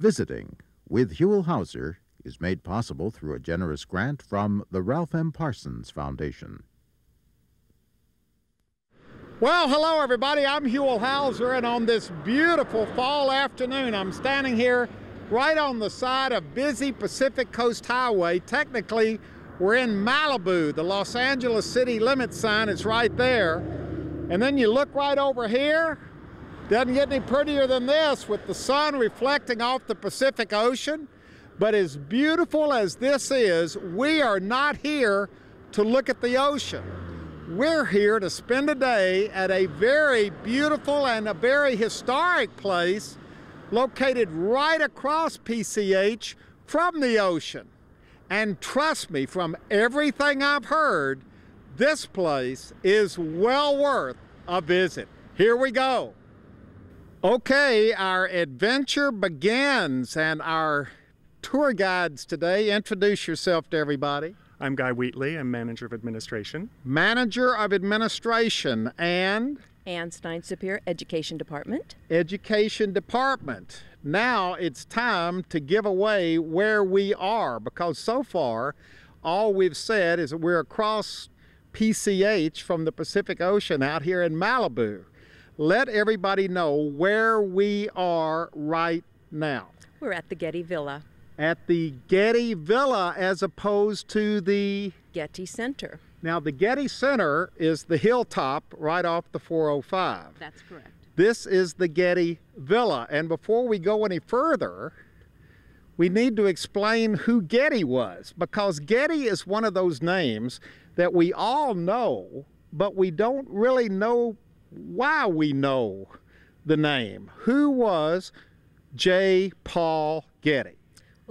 Visiting with Huell Howser is made possible through a generous grant from the Ralph M. Parsons Foundation. Well, hello everybody. I'm Huell Howser, and on this beautiful fall afternoon, I'm standing here right on the side of busy Pacific Coast Highway. Technically, we're in Malibu. The Los Angeles city limit sign is right there. And then you look right over here, doesn't get any prettier than this with the sun reflecting off the Pacific Ocean. But as beautiful as this is, we are not here to look at the ocean. We're here to spend a day at a very beautiful and a very historic place located right across PCH from the ocean. And trust me, from everything I've heard, this place is well worth a visit. Here we go. Okay, our adventure begins, and our tour guides today, introduce yourself to everybody. I'm Guy Wheatley. I'm manager of administration. Manager of administration and Ann Steinsapir Education Department. Education Department. Now it's time to give away where we are because so far all we've said is that we're across PCH from the Pacific Ocean out here in Malibu. Let everybody know where we are right now. We're at the Getty Villa at the Getty Villa as opposed to the Getty Center. Now, the Getty Center is the hilltop right off the 405. That's correct. This is the Getty Villa. And before we go any further, we need to explain who Getty was because Getty is one of those names that we all know, but we don't really know why we know the name. Who was J. Paul Getty?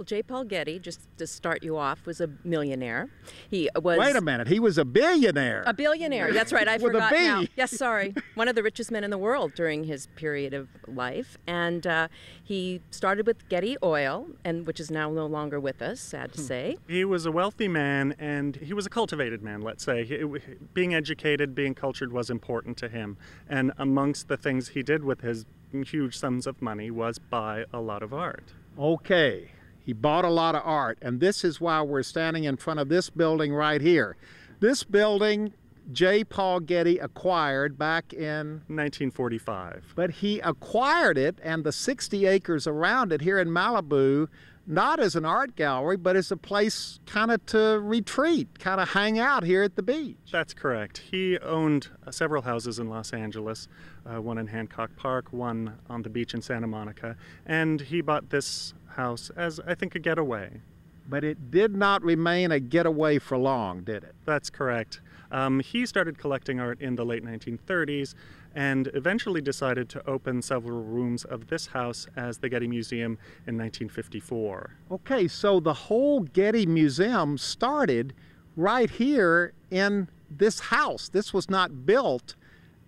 Well, J. Paul Getty, just to start you off, was a millionaire. He was. Wait a minute, he was a billionaire. A billionaire. That's right. I With forgot a B. now. Yes, sorry. One of the richest men in the world during his period of life, and uh, he started with Getty Oil, and which is now no longer with us. Sad Hmm. to say. He was a wealthy man, and he was a cultivated man. Let's say he, being educated, being cultured was important to him. And amongst the things he did with his huge sums of money was buy a lot of art. Okay, he bought a lot of art, and this is why we're standing in front of this building right here. This building, J. Paul Getty acquired back in 1945. but he acquired it and the 60 acres around it here in Malibu, not as an art gallery, but as a place kind of to retreat, kind of hang out here at the beach. That's correct. He owned uh, several houses in Los Angeles, uh, one in Hancock Park, one on the beach in Santa Monica, and he bought this house as, I think, a getaway. But it did not remain a getaway for long, did it? That's correct. Um, he started collecting art in the late 1930s and eventually decided to open several rooms of this house as the Getty Museum in 1954. Okay, so the whole Getty Museum started right here in this house. This was not built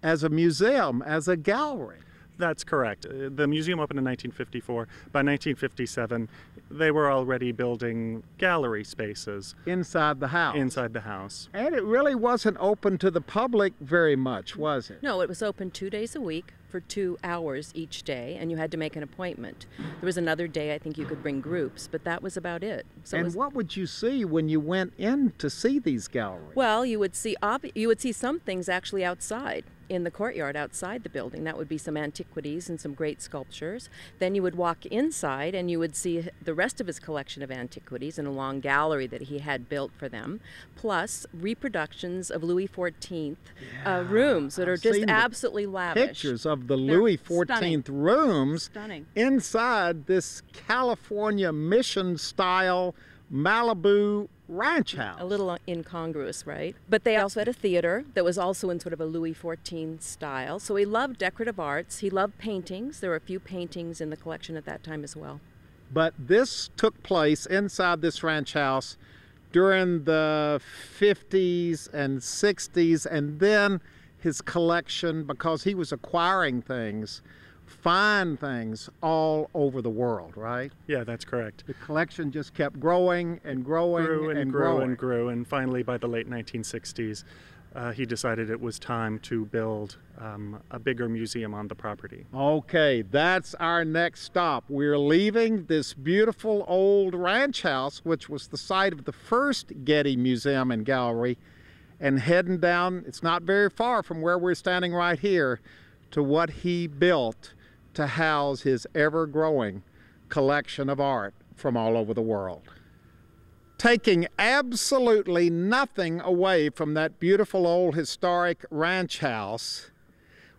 as a museum, as a gallery. That's correct. Uh, The museum opened in 1954. By 1957, they were already building gallery spaces Inside the house. inside the house. And it really wasn't open to the public very much, was it? No, it was open two days a week for two hours each day, and you had to make an appointment. There was another day I think you could bring groups, but that was about it. So it and was, what would you see when you went in to see these galleries? Well, you would see obvi- you would see some things actually outside in the courtyard outside the building. That would be some antiquities and some great sculptures. Then you would walk inside and you would see the rest of his collection of antiquities in a long gallery that he had built for them, plus reproductions of Louis XIV uh, rooms that I've are just absolutely lavish. Pictures of the They're Louis stunning. XIV rooms Stunning. inside this California mission style Malibu ranch house. A little incongruous, right? But they also had a theater that was also in sort of a Louis XIV style. So he loved decorative arts. He loved paintings. There were a few paintings in the collection at that time as well. But this took place inside this ranch house during the 50s and 60s, and then his collection, because he was acquiring things, fine things all over the world, right? Yeah, that's correct. The collection just kept growing and growing Grew and, and grew growing. and grew, and finally, by the late 1960s, uh, he decided it was time to build um, a bigger museum on the property. Okay, that's our next stop. We're leaving this beautiful old ranch house, which was the site of the first Getty Museum and Gallery, and heading down, it's not very far from where we're standing right here, to what he built to house his ever growing collection of art from all over the world. Taking absolutely nothing away from that beautiful old historic ranch house,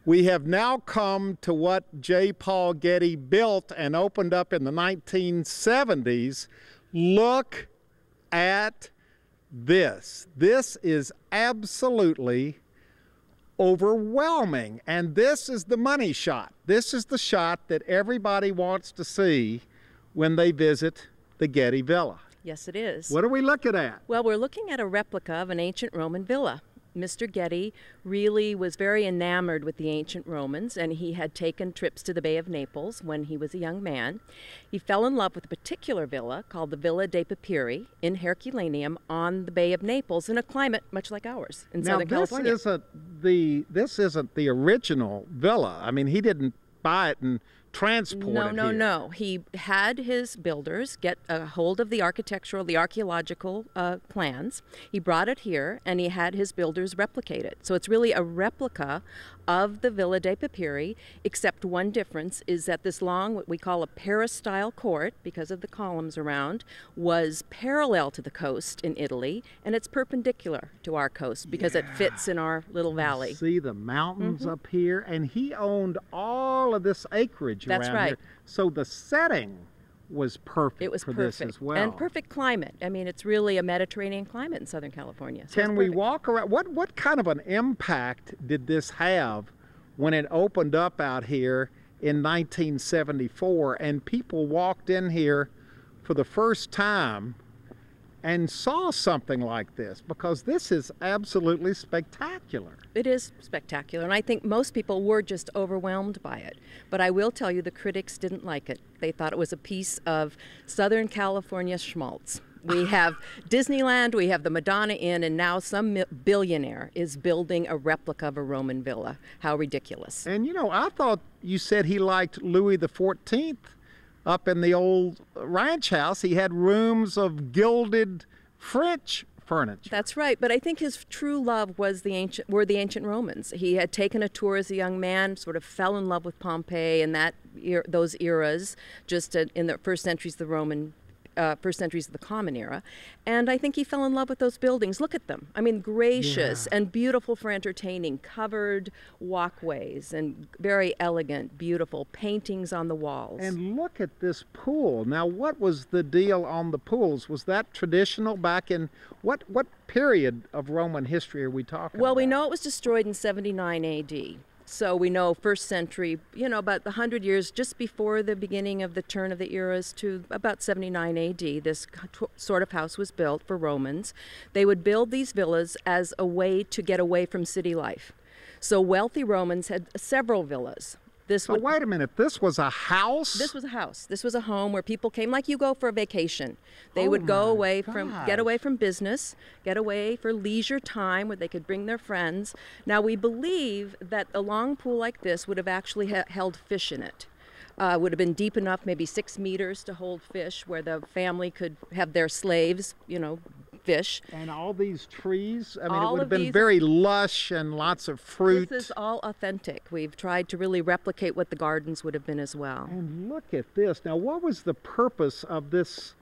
we have now come to what J. Paul Getty built and opened up in the 1970s. Look at this. This is absolutely overwhelming. And this is the money shot. This is the shot that everybody wants to see when they visit the Getty Villa. Yes, it is. What are we looking at? Well, we're looking at a replica of an ancient Roman villa. Mr. Getty really was very enamored with the ancient Romans, and he had taken trips to the Bay of Naples when he was a young man. He fell in love with a particular villa called the Villa dei Papiri in Herculaneum on the Bay of Naples in a climate much like ours in now, Southern this California. Isn't the, this isn't the original villa. I mean, he didn't buy it and transport no, no, here. no. He had his builders get a hold of the architectural, the archaeological uh, plans. He brought it here, and he had his builders replicate it. So it's really a replica of the Villa dei Papiri, except one difference is that this long, what we call a peristyle court, because of the columns around, was parallel to the coast in Italy, and it's perpendicular to our coast because it fits in our little valley. See the mountains Mm-hmm. up here, and he owned all of this acreage That's around right. here. So the setting was perfect It was for perfect. this as well. And perfect climate. I mean, it's really a Mediterranean climate in Southern California. so Can we walk around? What what kind of an impact did this have when it opened up out here in 1974 and people walked in here for the first time and saw something like this because this is absolutely spectacular. It is spectacular, and I think most people were just overwhelmed by it. But I will tell you, the critics didn't like it. They thought it was a piece of Southern California schmaltz. We have Disneyland, we have the Madonna Inn, and now some billionaire is building a replica of a Roman villa. How ridiculous. And you know, I thought you said he liked Louis the 14th up in the old ranch house. He had rooms of gilded French furniture. That's right, but I think his true love was the ancient were the ancient Romans. He had taken a tour as a young man, sort of fell in love with Pompeii and that those eras, just in the first centuries of the Roman. Uh, first centuries of the Common Era, and I think he fell in love with those buildings. Look at them. I mean, gracious and beautiful for entertaining, covered walkways and very elegant, beautiful paintings on the walls. And look at this pool. Now, what was the deal on the pools? Was that traditional back in what what period of Roman history are we talking Well, we know it was destroyed in 79 AD. So we know first century, you know, about the 100 years just before the beginning of the turn of the eras to about 79 AD, this sort of house was built for Romans. They would build these villas as a way to get away from city life. So wealthy Romans had several villas. This would wait a minute. This was a house. this was a house. This was a home where people came like you go for a vacation. They Oh would go away from get away from business, get away for leisure time where they could bring their friends. Now we believe that a long pool like this would have actually ha- held fish in it. Uh, would have been deep enough, maybe six meters to hold fish, where the family could have their slaves, you know, fish. and all these trees. I mean, it would have been these- very lush and lots of fruit. This is all authentic. We've tried to really replicate what the gardens would have been as well. And look at this. Now, what was the purpose of this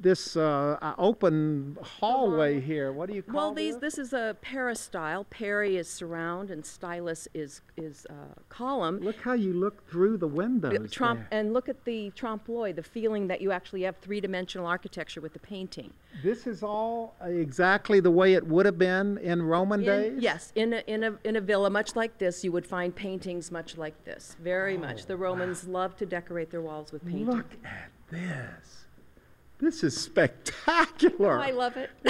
this uh, uh, open hallway here? What do you call Well, these this? this is a peristyle. Peri is surround, and stylus is is uh, column. Look how you look through the windows. There. and look at the trompe l'oeil, the feeling that you actually have three-dimensional architecture with the painting. This is all uh, exactly the way it would have been in Roman In- days. yes, in a, in a in a villa much like this, you would find paintings much like this. Very much. The Romans loved to decorate their walls with painting. Oh, Look at this. This is spectacular. Oh, I love it.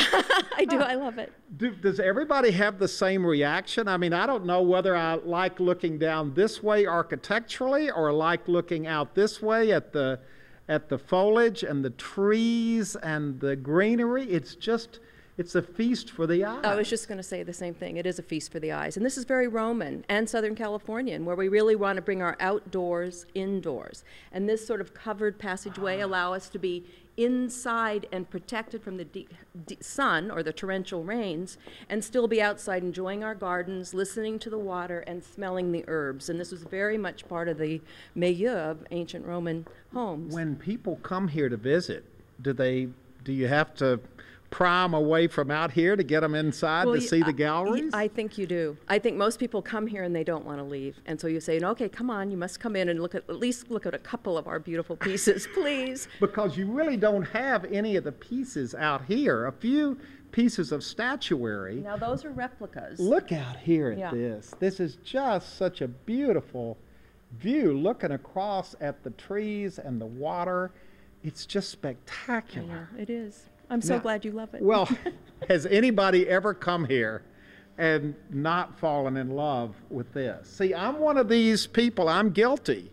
I do. I love it. Do, does everybody have the same reaction? I mean, I don't know whether I like looking down this way architecturally or like looking out this way at the at the foliage and the trees and the greenery. It's just it's a feast for the eyes. I was just going to say the same thing. It is a feast for the eyes. And this is very Roman and Southern Californian, where we really want to bring our outdoors indoors. And this sort of covered passageway ah. allow us to be inside and protected from the sun or the torrential rains and still be outside enjoying our gardens, listening to the water, and smelling the herbs. And this was very much part of the milieu of ancient Roman homes. when people come here to visit, do they do you have to pry 'em away from out here to get them inside Well, to you- see the galleries? I think you do. I think most people come here and they don't want to leave. And so you say, okay, come on, you must come in and look at, at least look at a couple of our beautiful pieces, please. because you really don't have any of the pieces out here. A few pieces of statuary. Now, those are replicas. Look out here at Yeah. this. This is just such a beautiful view looking across at the trees and the water. It's just spectacular. Yeah, it is. I'm so Now- glad you love it. Well, has anybody ever come here and not fallen in love with this? See, I'm one of these people, I'm guilty.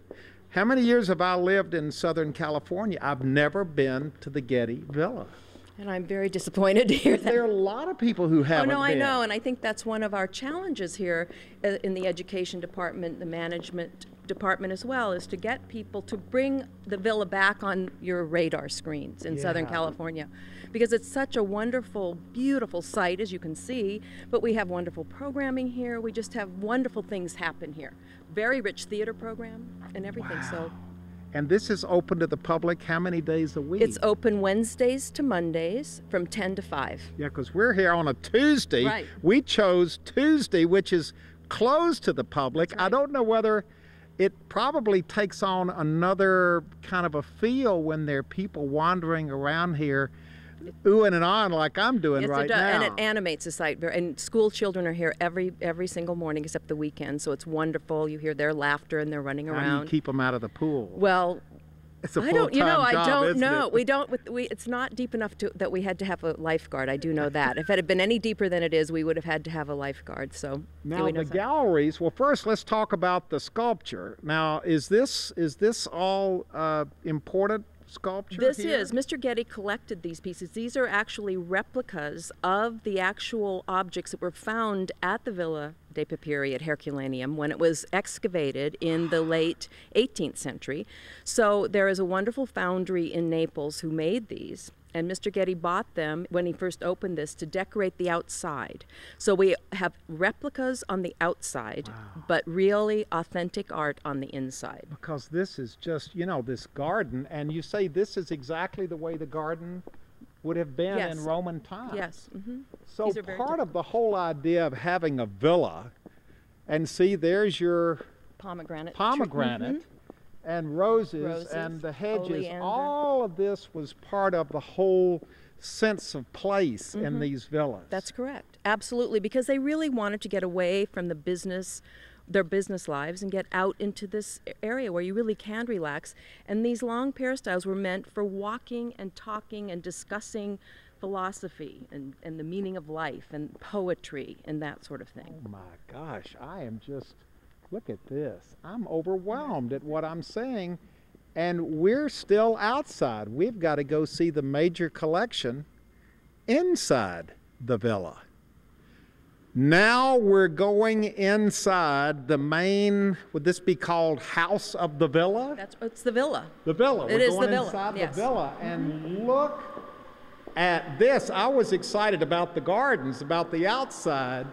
How many years have I lived in Southern California? I've never been to the Getty Villa. and I'm very disappointed to hear that. There are a lot of people who haven't Oh no, I been. know, and I think that's one of our challenges here uh, in the education department, the management department as well, is to get people to bring the villa back on your radar screens in Southern California. Because it's such a wonderful, beautiful site, as you can see, but we have wonderful programming here. We just have wonderful things happen here. Very rich theater program and everything. So And this is open to the public how many days a week? it's open Wednesdays to Mondays from 10 to 5. Yeah, because we're here on a Tuesday. Right. We chose Tuesday, which is closed to the public. I don't know whether it probably takes on another kind of a feel when there are people wandering around here, oohing and on like I'm doing Yes, right it does, now. and it animates the site. And school children are here every every single morning except the weekend, so it's wonderful. You hear their laughter and they're running How do around. you keep them out of the pool? well, it's a I don't. You know, I job, don't know. it? We don't. We, it's not deep enough to, that we had to have a lifeguard. I do know that. if it had been any deeper than it is, we would have had to have a lifeguard. So Now the some- galleries. Well, first let's talk about the sculpture. Now, is this is this all uh, important sculpture? This here? is Mr. Getty collected these pieces. These are actually replicas of the actual objects that were found at the Villa de Papiri at Herculaneum when it was excavated in the late 18th century. So there is a wonderful foundry in Naples who made these. And Mr. Getty bought them when he first opened this to decorate the outside. So we have replicas on the outside, but really authentic art on the inside. because this is just you know this garden, and you say this is exactly the way the garden would have been Yes. in Roman times. Yes. hmm So part of the whole idea of having a villa, and see, there's your Pomegranate. pomegranate and roses, Roses, and the hedges. oleander. All of this was part of the whole sense of place in these villas. Mm-hmm. That's correct. Absolutely, because they really wanted to get away from the business, their business lives, and get out into this area where you really can relax. And these long peristyles were meant for walking and talking and discussing philosophy and, and the meaning of life and poetry and that sort of thing. Oh my gosh, I am just, look at this. I'm overwhelmed at what I'm seeing. And we're still outside. We've got to go see the major collection inside the villa. Now we're going inside the main, would this be called House of the Villa? That's it's the villa. The villa. It We're is the going villa, inside yes. the villa and mm-hmm. look at this. I was excited about the gardens, about the outside.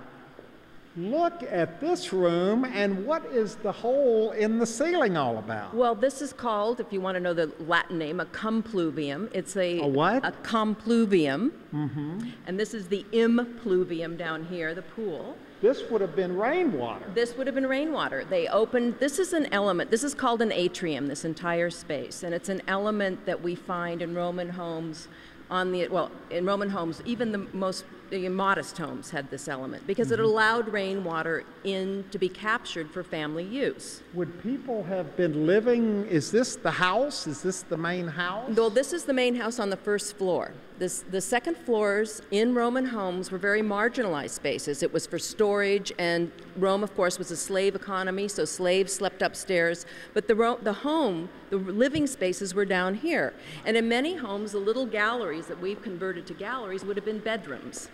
Look at this room and what is the hole in the ceiling all about? Well, this is called, if you want to know the Latin name, a compluvium. It's a A what? A compluvium. Mm-hmm. And this is the impluvium down here, the pool. This would have been rainwater. This would have been rainwater. They opened, this is an element, this is called an atrium, this entire space. And it's an element that we find in Roman homes on the, well, in Roman homes, even the most the modest homes had this element because it mm-hmm. allowed rainwater in to be captured for family use. Would people have been living? Is this the house? Is this the main house? Well, this is the main house on the first floor. This, the second floors in Roman homes were very marginalized spaces. It was for storage, and Rome, of course, was a slave economy, so slaves slept upstairs. But the, ro- the home, the living spaces were down here. And in many homes, the little galleries that we've converted to galleries would have been bedrooms.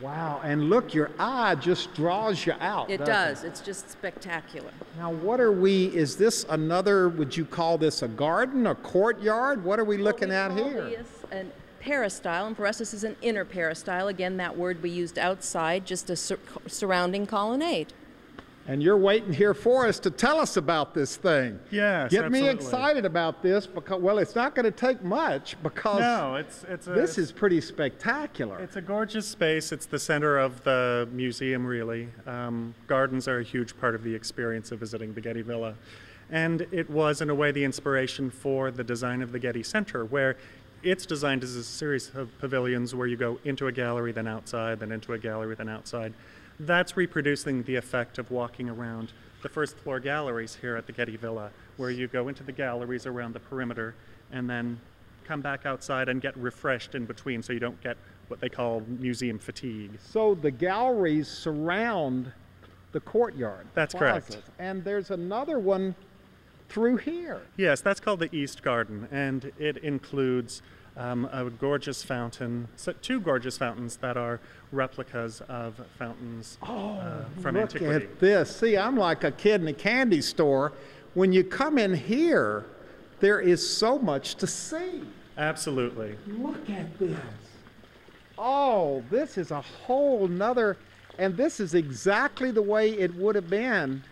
Wow, and look, your eye just draws you out. It does. It's just spectacular. Now, what are we? Is this another? Would you call this a garden, a courtyard? What are we looking we at here? an peristyle, and for us, this is an inner peristyle. Again, that word we used outside, just a sur- surrounding colonnade. And you're waiting here for us to tell us about this thing. Yes, Get me excited about this because, well, it's not going to take much because No, it's it's a this is pretty spectacular. It's a gorgeous space. It's the center of the museum, really. Um, gardens are a huge part of the experience of visiting the Getty Villa. And it was, in a way, the inspiration for the design of the Getty Center, where it's designed as a series of pavilions where you go into a gallery, then outside, then into a gallery, then outside. That's reproducing the effect of walking around the first floor galleries here at the Getty Villa, where you go into the galleries around the perimeter and then come back outside and get refreshed in between so you don't get what they call museum fatigue. So the galleries surround the courtyard. That's correct. And there's another one through here. Yes, that's called the East Garden, and it includes um, a gorgeous fountain, so two gorgeous fountains that are replicas of fountains uh, from Look antiquity. at this. See, I'm like a kid in a candy store. When you come in here, there is so much to see. Absolutely. Look at this. Oh, this is a whole nother, and this is exactly the way it would have been.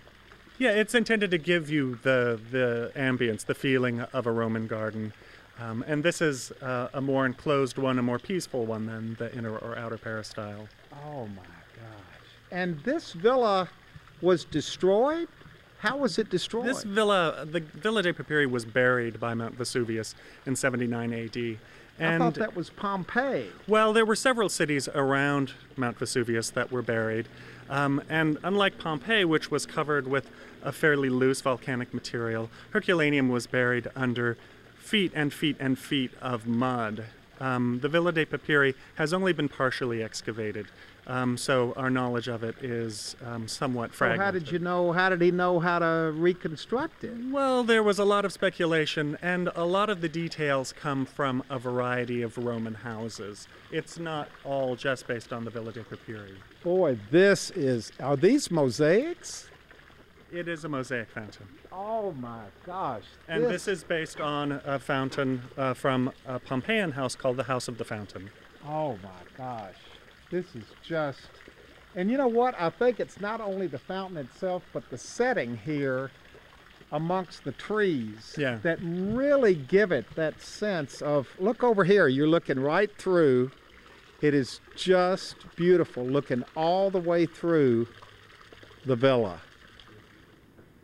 Yeah, it's intended to give you the the ambience, the feeling of a Roman garden. Um, and this is uh, a more enclosed one, a more peaceful one than the inner or outer peristyle. Oh my gosh. And this villa was destroyed? How was it destroyed? This villa, the Villa de Papiri, was buried by Mount Vesuvius in 79 AD. I And thought that was Pompeii. well, there were several cities around Mount Vesuvius that were buried. Um, and unlike Pompeii, which was covered with a fairly loose volcanic material, Herculaneum was buried under feet and feet and feet of mud. Um, the Villa de Papiri has only been partially excavated, um, so our knowledge of it is um, somewhat So fragmented. how did you know? How did he know how to reconstruct it? Well, there was a lot of speculation, and a lot of the details come from a variety of Roman houses. It's not all just based on the Villa de Papiri. Boy, this is. Are these mosaics? It is a mosaic fountain. Oh my gosh. And this, is based on a fountain uh, from a Pompeian house called the House of the Fountain. Oh my gosh. This is just. And you know what? I think it's not only the fountain itself, but the setting here amongst the trees Yeah. that really give it that sense of look over here, you're looking right through. It is just beautiful looking all the way through the villa.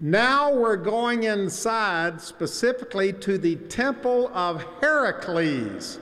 Now we're going inside specifically to the Temple of Heracles.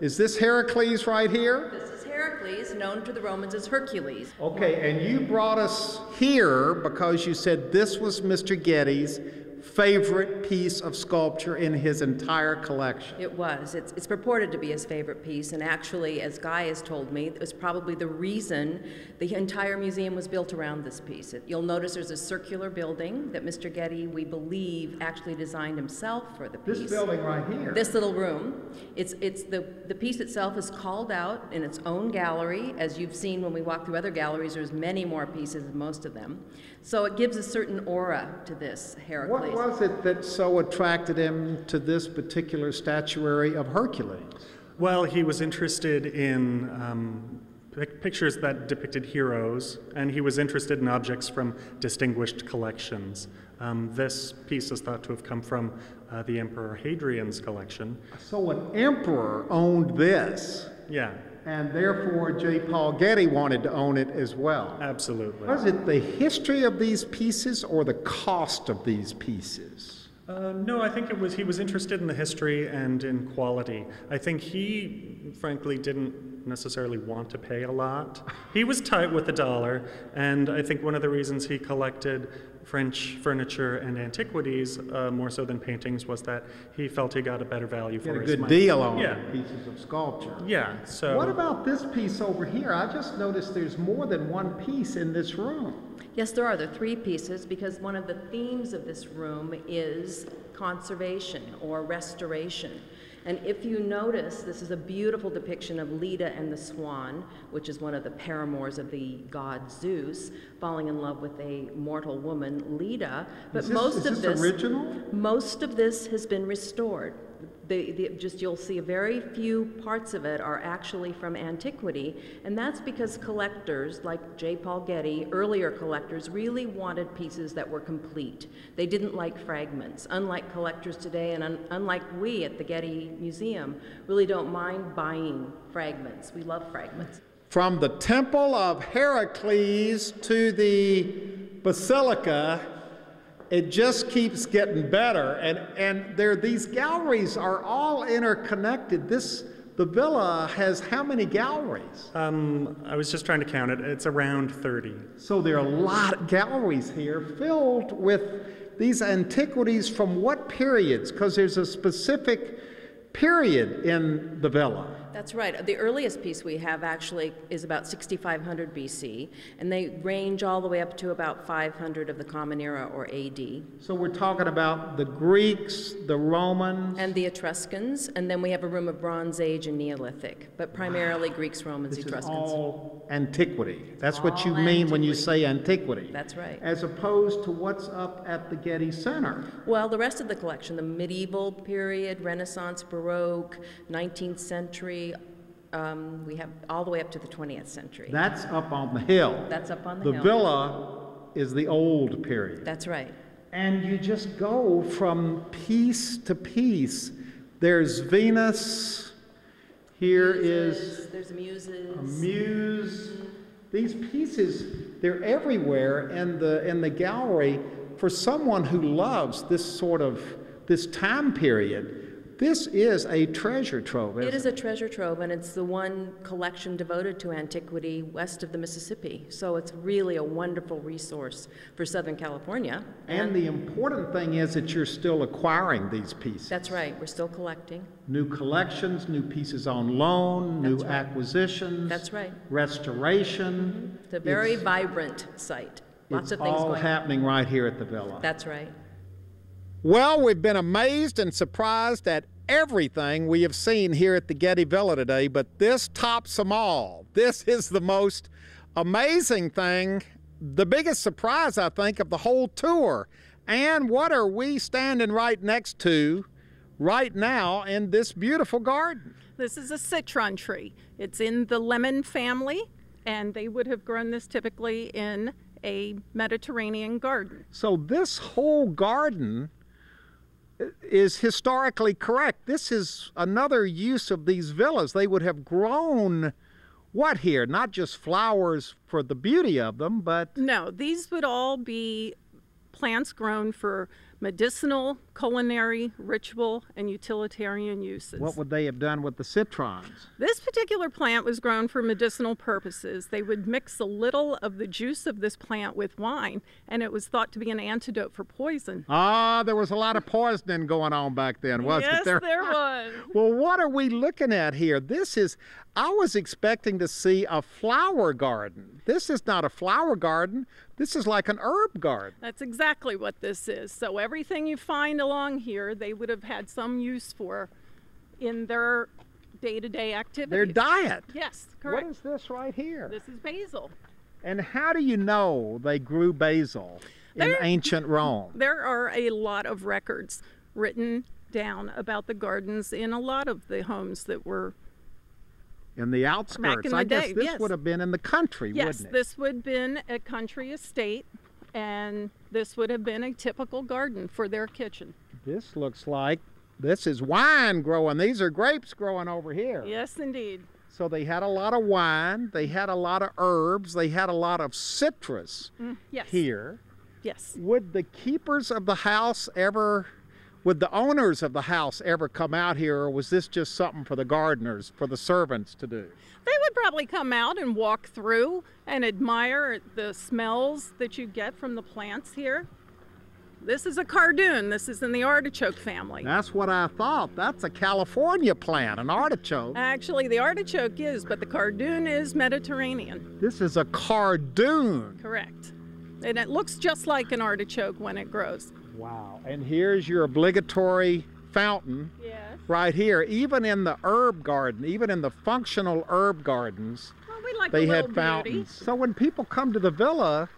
Is this Heracles right here? This is Heracles, known to the Romans as Hercules. Okay, and you brought us here because you said this was Mr. Getty's favorite piece of sculpture in his entire collection. It was. It's, it's purported to be his favorite piece, and actually, as Guy has told me, it was probably the reason the entire museum was built around this piece. It, you'll notice there's a circular building that Mr. Getty, we believe, actually designed himself for the piece. This building right here. This little room, it's, it's the, the piece itself is called out in its own gallery. As you've seen when we walk through other galleries, there's many more pieces than most of them. So it gives a certain aura to this Heracles. What was it that so attracted him to this particular statuary of Hercules? Well, he was interested in um, pictures that depicted heroes, and he was interested in objects from distinguished collections. Um, this piece is thought to have come from uh, the Emperor Hadrian's collection. So an emperor owned this, Yeah, and therefore J. Paul Getty wanted to own it as well. absolutely. Was it the history of these pieces or the cost of these pieces? Uh, no, I think it was he was interested in the history and in quality. I think he, frankly, didn't necessarily want to pay a lot. He was tight with the dollar, and I think one of the reasons he collected French furniture and antiquities uh, more so than paintings was that he felt he got a better value for Get a his good money. deal on Yeah. pieces of sculpture. Yeah, so What about this piece over here? I just noticed there's more than one piece in this room. Yes, there are. There are three pieces because one of the themes of this room is conservation or restoration. And if you notice, this is a beautiful depiction of Leda and the swan, which is one of the paramours of the god Zeus, falling in love with a mortal woman, Leda. But Is this- most of this this original? most of this has been restored. Just you'll see a very few parts of it are actually from antiquity, and that's because collectors like J. Paul Getty, earlier collectors, really wanted pieces that were complete. They didn't like fragments, unlike collectors today, and un, unlike we at the Getty Museum, really don't mind buying fragments. We love fragments. From the Temple of Heracles to the Basilica, it just keeps getting better. And, and there, these galleries are all interconnected. This, the villa has how many galleries? um, I was just trying to count it. It's around 30. So there are a lot of galleries here filled with these antiquities from what periods? Because there's a specific period in the villa. That's right. The earliest piece we have actually is about 6500 BC, and they range all the way up to about 500 of the Common Era or AD. So we're talking about the Greeks, the Romans. And the Etruscans, and then we have a room of Bronze Age and Neolithic, but primarily Greeks, Romans, This is Etruscans. all antiquity. That's what you All mean when you say antiquity. That's right. As opposed to what's up at the Getty Center. Well, the rest of the collection, the medieval period, Renaissance, Baroque, 19th century, um, we have all the way up to the 20th century. That's up on the hill. That's up on the The hill. The villa is the old period. That's right. And you just go from piece to piece. There's Venus. Here is Muses, There's muses. a muse. These pieces, they're everywhere in the in the gallery. For someone who loves this sort of this time period, this is a treasure trove. It is a treasure trove, and it's the one collection devoted to antiquity west of the Mississippi. So it's really a wonderful resource for Southern California. And the important thing is that you're still acquiring these pieces. That's right, we're still collecting. New collections, new pieces on loan, new right. acquisitions. That's right. Restoration. Mm-hmm. It's a very It's- vibrant site. Lots of things all going on. happening right here at the villa. That's right. Well, we've been amazed and surprised at everything we have seen here at the Getty Villa today, but this tops them all. This is the most amazing thing, the biggest surprise, I think, of the whole tour. And what are we standing right next to right now in this beautiful garden? This is a citron tree. It's in the lemon family, and they would have grown this typically in a Mediterranean garden. So this whole garden is historically correct. This is another use of these villas. They would have grown what here? Not just flowers for the beauty of them, but No, these would all be plants grown for medicinal, culinary, ritual, and utilitarian uses. what would they have done with the citrons? This particular plant was grown for medicinal purposes. They would mix a little of the juice of this plant with wine, and it was thought to be an antidote for poison. Ah, there was a lot of poisoning going on back then, wasn't yes, there? there was. Well, what are we looking at here? This is, I was expecting to see a flower garden. This is not a flower garden. This is like an herb garden. That's exactly what this is. So everything you find along here, they would have had some use for in their day-to-day activities. Their diet. Yes, What correct. is this right here? This is basil. And how do you know they grew basil in There- ancient Rome? There are a lot of records written down about the gardens in a lot of the homes that were In the outskirts. in the I guess this yes. would have been in the country, Yes, wouldn't it? Yes, this would have been a country estate and this would have been a typical garden for their kitchen. This looks like this is wine growing. These are grapes growing over here. Yes, indeed. So they had a lot of wine, they had a lot of herbs, they had a lot of citrus mm, Yes. here. Yes. Would the keepers of the house ever would the owners of the house ever come out here, or was this just something for the gardeners, for the servants to do? They would probably come out and walk through and admire the smells that you get from the plants here. This is a cardoon. This is in the artichoke family. That's what I thought. That's a California plant, an artichoke. Actually, the artichoke is, but the cardoon is Mediterranean. This is a cardoon. Correct. And it looks just like an artichoke when it grows. Wow. And here's your obligatory fountain Yes. right here. Even in the herb garden, even in the functional herb gardens, Well, we like they had fountains. beauty. So when people come to the villa,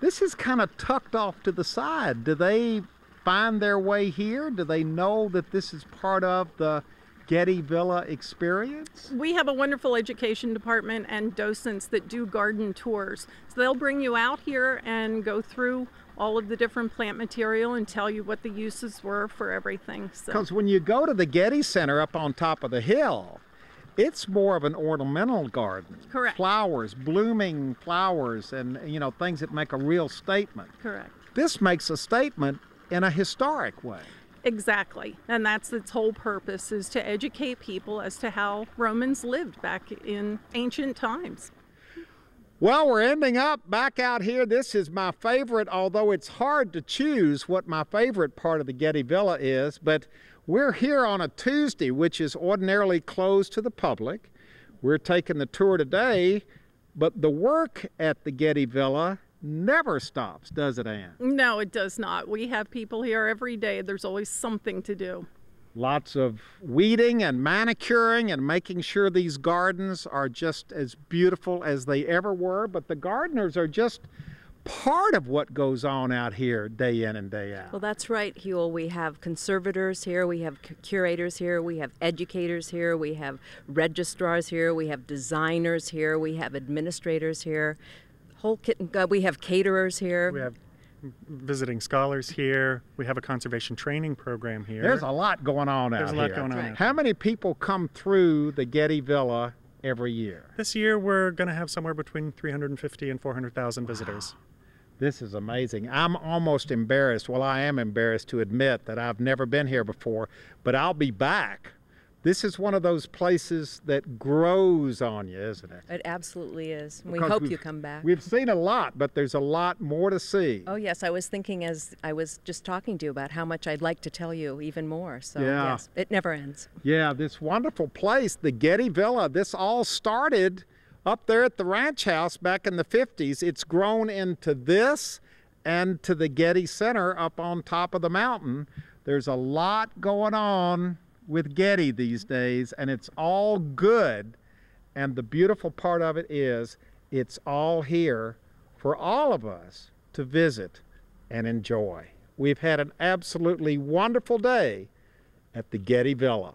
this is kind of tucked off to the side. Do they find their way here? Do they know that this is part of the Getty Villa experience? We have a wonderful education department and docents that do garden tours. So they'll bring you out here and go through all of the different plant material and tell you what the uses were for everything. So Because when you go to the Getty Center up on top of the hill, it's more of an ornamental garden. Correct. Flowers, blooming flowers, and you know things that make a real statement. correct. This makes a statement in a historic way. Exactly. And that's its whole purpose is to educate people as to how Romans lived back in ancient times. Well, we're ending up back out here. This is my favorite, although it's hard to choose what my favorite part of the Getty Villa is, but we're here on a Tuesday, which is ordinarily closed to the public. We're taking the tour today, but the work at the Getty Villa never stops, does it, Ann? No, it does not. We have people here every day. There's always something to do. Lots of weeding and manicuring and making sure these gardens are just as beautiful as they ever were. But the gardeners are just part of what goes on out here day in and day out. Well, that's right, Huell. We have conservators here, we have curators here, we have educators here, we have registrars here, we have designers here, we have administrators here, whole kit and gu- We have caterers here. We have visiting scholars here. We have a conservation training program here. There's a lot going on out There's a here. lot going on. Right. How many people come through the Getty Villa every year? This year, we're going to have somewhere between 350 and 400,000 visitors. This is amazing. I'm almost embarrassed. Well, I am embarrassed to admit that I've never been here before, but I'll be back. This is one of those places that grows on you, isn't it? It absolutely is. We Because hope we've- you come back. We've seen a lot, but there's a lot more to see. Oh, yes. I was thinking as I was just talking to you about how much I'd like to tell you even more. So, Yeah. yes, it never ends. Yeah, this wonderful place, the Getty Villa. This all started up there at the ranch house back in the 50s. It's grown into this and to the Getty Center up on top of the mountain. There's a lot going on with Getty these days, and it's all good. And the beautiful part of it is it's all here for all of us to visit and enjoy. We've had an absolutely wonderful day at the Getty Villa.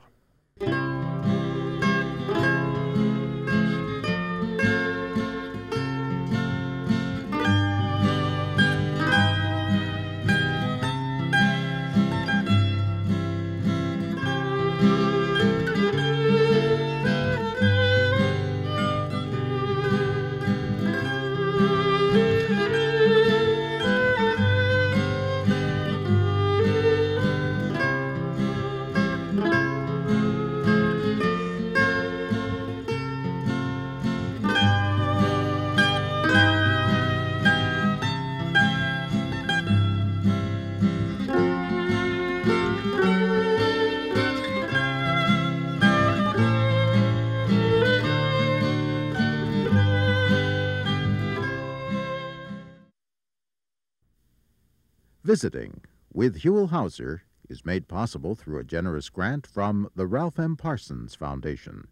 Visiting with Huell Howser is made possible through a generous grant from the Ralph M. Parsons Foundation.